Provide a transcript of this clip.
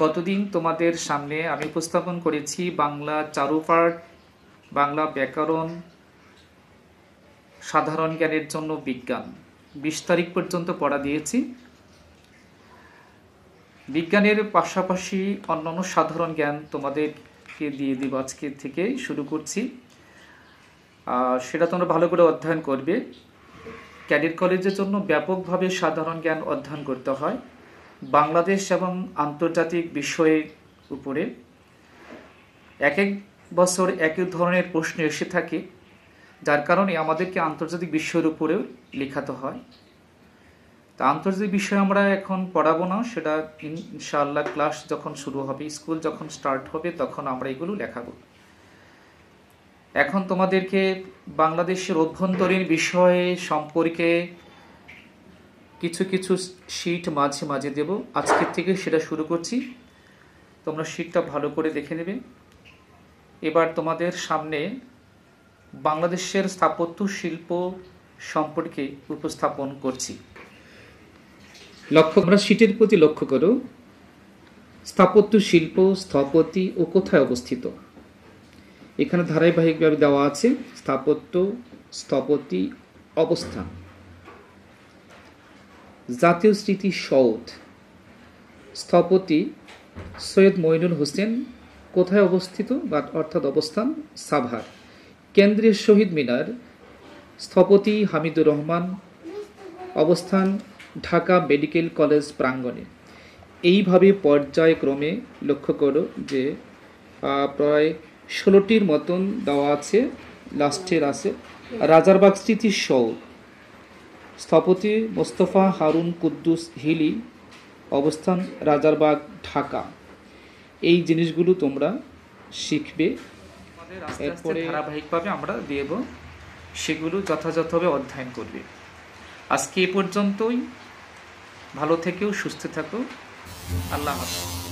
গতদিন তোমাদের সামনে আমি উপস্থাপন করেছি বাংলা চারুপাঠ, বাংলা ব্যাকরণ, সাধারণ জ্ঞানের জন্য বিজ্ঞান। বিশ তারিখ পর্যন্ত পড়া দিয়েছি। বিজ্ঞানের পাশাপাশি অন্যান্য সাধারণ জ্ঞান তোমাদেরকে দিয়ে দিব আজকে থেকে শুরু করছি। সেটা তোমরা ভালো করে অধ্যয়ন করবে। ক্যাডেট কলেজের জন্য ব্যাপকভাবে সাধারণ জ্ঞান অধ্যয়ন করতে হয়। বাংলাদেশ এবং আন্তর্জাতিক বিষয়ের উপরে এক এক বছর এক এক ধরনের প্রশ্ন এসে থাকে, যার কারণে আমাদেরকে আন্তর্জাতিক বিষয়ের উপরেও লেখাতে হয়। তা আন্তর্জাতিক বিষয় আমরা এখন পড়াবো না, সেটা ইনশাআল্লাহ ক্লাস যখন শুরু হবে, স্কুল যখন স্টার্ট হবে, তখন আমরা এগুলো লেখাবো। এখন তোমাদেরকে বাংলাদেশের অভ্যন্তরীণ বিষয়ে সম্পর্কে কিছু কিছু শিট মাঝে মাঝে দেব। আজকের থেকে সেটা শুরু করছি। তোমরা শিটটা ভালো করে দেখে নেবে। এবার তোমাদের সামনে বাংলাদেশের স্থাপত্য শিল্প সম্পর্কে উপস্থাপন করছি। লক্ষ্য আমরা শিটের প্রতি লক্ষ্য করো। স্থাপত্য শিল্প, স্থপতি ও কোথায় অবস্থিত? এখানে ধারাবাহিকভাবে দেওয়া আছে স্থাপত্য, স্থপতি, অবস্থান। জাতীয় স্মৃতি সৌধ। স্থপতি সৈয়দ মইনুল হোসেন কোথায় অবস্থিত? বা অর্থাৎ অবস্থান সাভার। কেন্দ্রীয় শহীদ মিনার, স্থপতি হামিদুর রহমান, অবস্থান ঢাকা মেডিকেল কলেজ প্রাঙ্গণে। এইভাবে পর্যায়ক্রমে লক্ষ্য করো যে প্রায় ষোলোটির মতন দেওয়া আছে লাস্টের আছে, রাজারবাগ স্মৃতির সৌধ। স্থপতি মোস্তফা হারুন কুদ্দুস হিলি অবস্থান রাজারবাগ ঢাকা। এই জিনিসগুলো তোমরা শিখবে। এরপরে ধারাবাহিকভাবে আমরা দেব সেগুলো যথাযথভাবে অধ্যয়ন করবে। আজকে এ পর্যন্তই। ভালো থেকেও সুস্থ থাকো আল্লাহ হাফিজ।